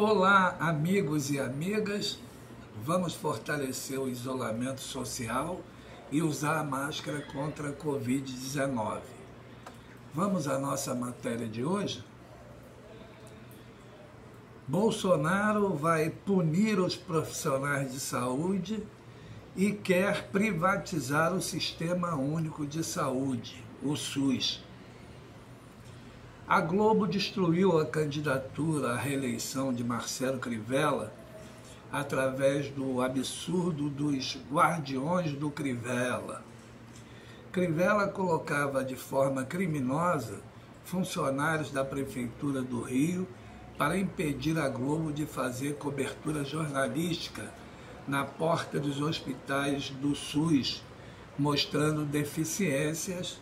Olá, amigos e amigas. Vamos fortalecer o isolamento social e usar a máscara contra a Covid-19. Vamos à nossa matéria de hoje? Bolsonaro vai punir os profissionais de saúde e quer privatizar o Sistema Único de Saúde, o SUS. A Globo destruiu a candidatura à reeleição de Marcelo Crivella através do absurdo dos guardiões do Crivella. Crivella colocava de forma criminosa funcionários da Prefeitura do Rio para impedir a Globo de fazer cobertura jornalística na porta dos hospitais do SUS, mostrando deficiências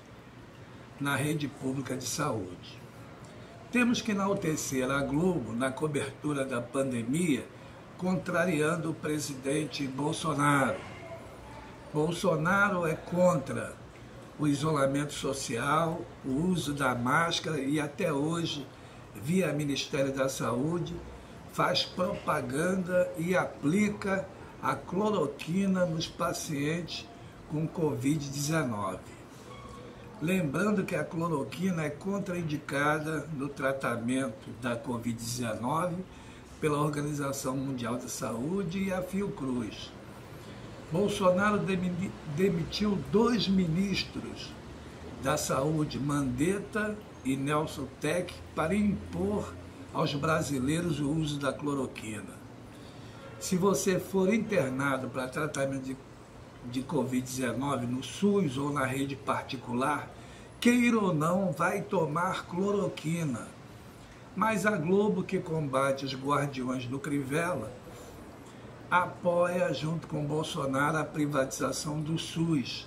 na rede pública de saúde. Temos que enaltecer a Globo na cobertura da pandemia, contrariando o presidente Bolsonaro. Bolsonaro é contra o isolamento social, o uso da máscara e até hoje, via Ministério da Saúde, faz propaganda e aplica a cloroquina nos pacientes com Covid-19. Lembrando que a cloroquina é contraindicada no tratamento da Covid-19 pela Organização Mundial da Saúde e a Fiocruz. Bolsonaro demitiu dois ministros da Saúde, Mandetta e Nelson Tech, para impor aos brasileiros o uso da cloroquina. Se você for internado para tratamento de de Covid-19 no SUS ou na rede particular, queira ou não, vai tomar cloroquina. Mas a Globo, que combate os guardiões do Crivella, apoia, junto com Bolsonaro, a privatização do SUS.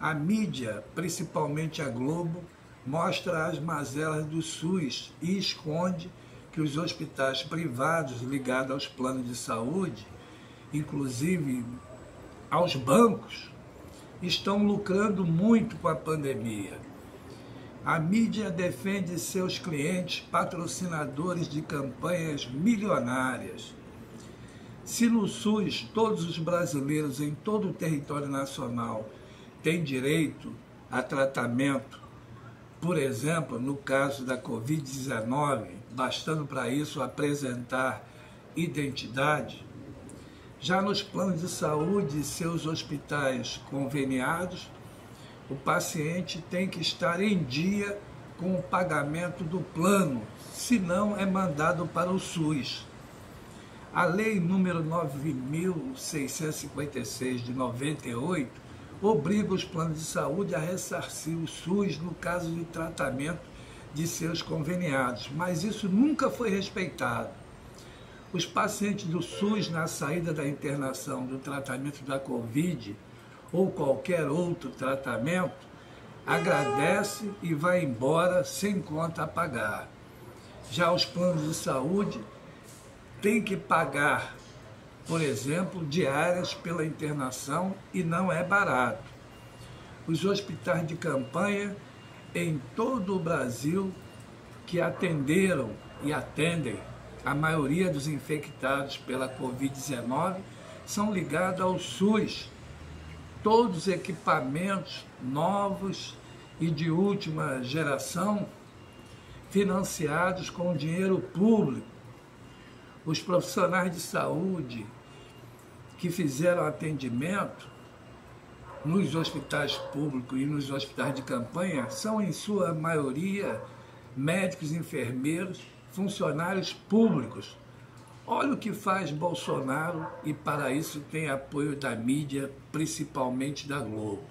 A mídia, principalmente a Globo, mostra as mazelas do SUS e esconde que os hospitais privados ligados aos planos de saúde, inclusive aos bancos estão lucrando muito com a pandemia. A mídia defende seus clientes patrocinadores de campanhas milionárias. Se no SUS todos os brasileiros em todo o território nacional têm direito a tratamento, por exemplo, no caso da Covid-19, bastando para isso apresentar identidade, já nos planos de saúde e seus hospitais conveniados, o paciente tem que estar em dia com o pagamento do plano, senão é mandado para o SUS. A lei número 9656 de 98 obriga os planos de saúde a ressarcir o SUS no caso de tratamento de seus conveniados, mas isso nunca foi respeitado. Os pacientes do SUS na saída da internação do tratamento da Covid ou qualquer outro tratamento agradece e vai embora sem conta a pagar. Já os planos de saúde têm que pagar, por exemplo, diárias pela internação e não é barato. Os hospitais de campanha em todo o Brasil que atenderam e atendem a maioria dos infectados pela Covid-19 são ligados ao SUS. Todos equipamentos novos e de última geração, financiados com dinheiro público. Os profissionais de saúde que fizeram atendimento nos hospitais públicos e nos hospitais de campanha são, em sua maioria, médicos enfermeiros funcionários públicos. Olha o que faz Bolsonaro e para isso tem apoio da mídia, principalmente da Globo.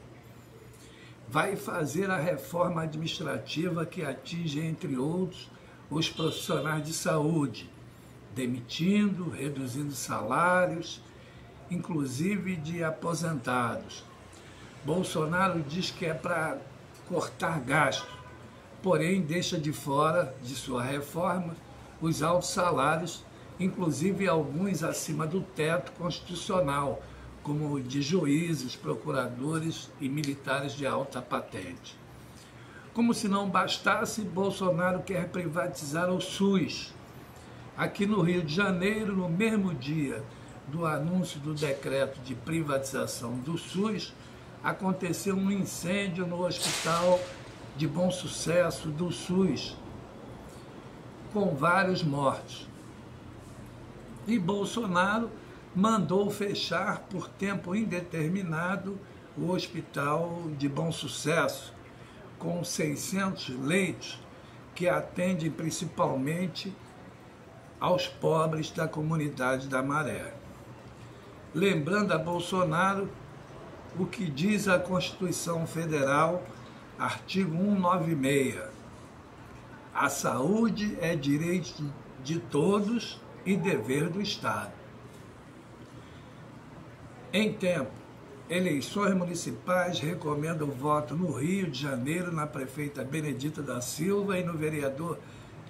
Vai fazer a reforma administrativa que atinge, entre outros, os profissionais de saúde, demitindo, reduzindo salários, inclusive de aposentados. Bolsonaro diz que é para cortar gastos porém deixa de fora de sua reforma os altos salários, inclusive alguns acima do teto constitucional, como de juízes, procuradores e militares de alta patente. Como se não bastasse, Bolsonaro quer privatizar o SUS. Aqui no Rio de Janeiro, no mesmo dia do anúncio do decreto de privatização do SUS, aconteceu um incêndio no Hospital de Bom Sucesso do SUS, com vários mortos. E Bolsonaro mandou fechar por tempo indeterminado o Hospital de Bom Sucesso, com 600 leitos que atendem principalmente aos pobres da comunidade da Maré. Lembrando a Bolsonaro o que diz a Constituição Federal, artigo 196. A saúde é direito de todos e dever do Estado. Em tempo, eleições municipais recomenda o voto no Rio de Janeiro na prefeita Benedita da Silva e no vereador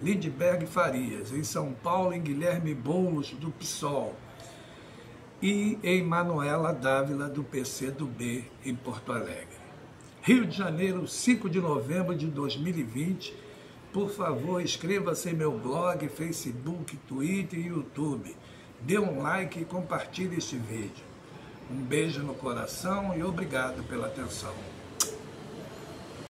Lindbergh Farias, em São Paulo, em Guilherme Boulos, do PSOL, e em Manuela Dávila, do PCdoB, em Porto Alegre. Rio de Janeiro, 5 de novembro de 2020. Por favor, inscreva-se em meu blog, Facebook, Twitter e YouTube. Dê um like e compartilhe este vídeo. Um beijo no coração e obrigado pela atenção.